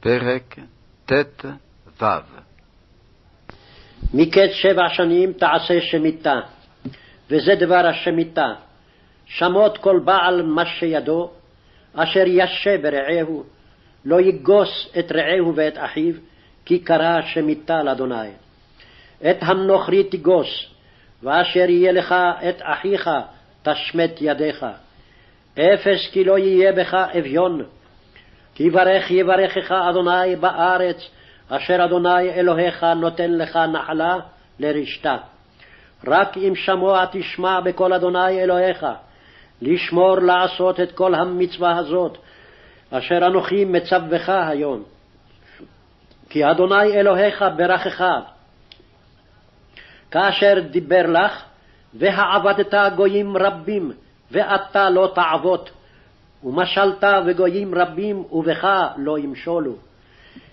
פרק ט"ו מקץ שבע שנים תעשה שמיטה, וזה דבר השמיטה, שמות כל בעל מה שידו, אשר ישה ברעהו, לא יגוס את רעהו ואת אחיו, כי קרא שמיטה לאדוני. את הנוכרי תגוס, ואשר יהיה לך את אחיך תשמט ידיך. אפס כי לא יהיה בך אביון, כי ברך יברכך אדוני בארץ, אשר אדוני אלוהיך נותן לך נחלה לרשתה. רק אם שמוע תשמע בקול אדוני אלוהיך, לשמור לעשות את כל המצווה הזאת, אשר אנוכי מצווך היום. כי אדוני אלוהיך ברכך, כאשר דיבר לך, והעבדת גויים רבים, ואתה לא תעבוד, ומשלת וגויים רבים, ובך לא ימשולו.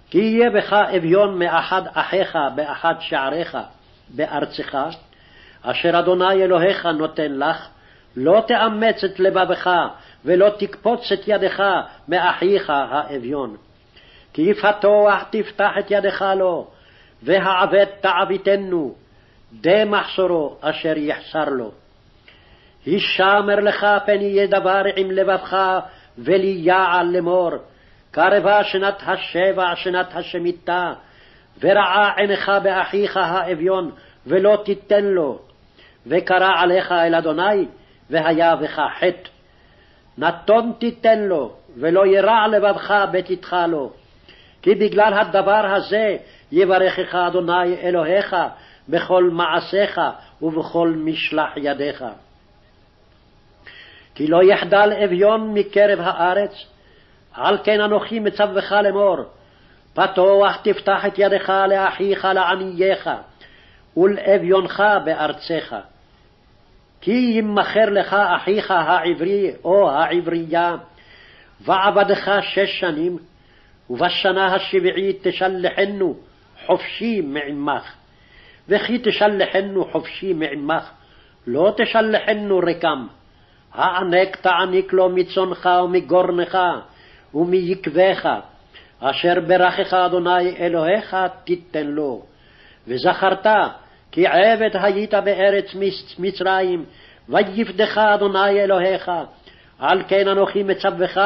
כי יהיה בך אביון מאחד אחיך באחד שעריך בארצך, אשר אדוני אלוהיך נותן לך, לא תאמץ את לבבך, ולא תקפוץ את ידך מאחיך האביון. כי יפתוח תפתח את ידך לו, והעבד תעביתנו, די מחסורו אשר יחסר לו. הישמר לך פן יהיה דבר עם לבבך, וליעל לאמור, קרבה שנת השבע, שנת השמיטה, ורעה עינך באחיך האביון, ולא תיתן לו, וקרא עליך אל אדוני, והיה בך חטא. נתון תיתן לו, ולא ירע לבבך בתתך לו. כי בגלל הדבר הזה יברכך אדוני אלוהיך בכל מעשיך ובכל משלח ידיך. כי לא יחדל אביון מקרב הארץ, על כן אנוכי מצווך לאמור, פתוח תפתח את ידך לאחיך לעניך, ולאביונך בארצך. כי ימכר לך אחיך העברי או העברייה, ועבדך שש שנים, ובשנה השביעית תשלחנו חופשי מעמך. וכי תשלחנו חופשי מעמך, לא תשלחנו ריקם. הענק תעניק לו מצונך ומגורנך ומיקבך, אשר ברכך אדוני אלוהיך תיתן לו. וזכרת כי עבד היית בארץ מצרים, ויפדך אדוני אלוהיך, על כן אנוכי מצווך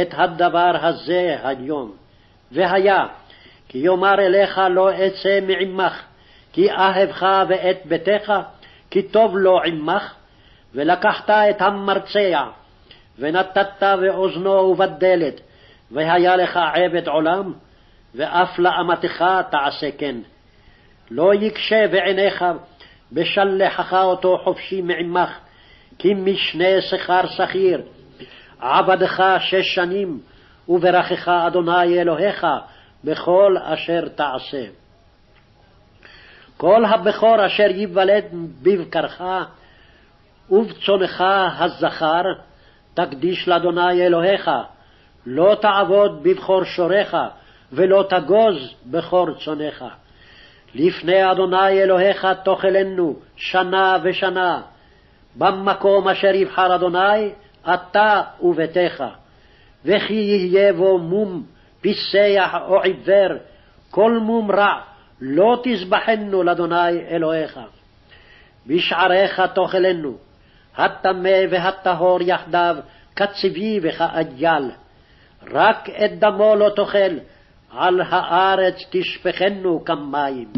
את הדבר הזה היום. והיה, כי יאמר אליך לא אצא מעמך, כי אהבך ואת ביתך, כי טוב לו עמך, ולקחת את המרצע, ונתת באוזנו ובדלת, והיה לך עבד עולם, ואף לאמתך תעשה כן. לא יקשה בעיניך בשלחך אותו חופשי מעמך, כי משנה שכר שכיר, עבדך שש שנים, וברכך אדוני אלוהיך בכל אשר תעשה. כל הבכור אשר ייוולד בבקרך, ובצונך הזכר, תקדיש לאדוני אלוהיך, לא תעבוד בבכור שורך, ולא תגוז בכור צונך. לפני אדוני אלוהיך תאכלנו שנה ושנה, במקום אשר יבחר אדוני, אתה וביתך. וכי יהיה בו מום, פיסח או עיוור, כל מום רע, לא תזבחנו לאדוני אלוהיך. בשעריך תאכלנו, הטמא והטהור יחדיו, כצבי וכאייל. רק את דמו לא תאכל, על הארץ תשפכנו כמים.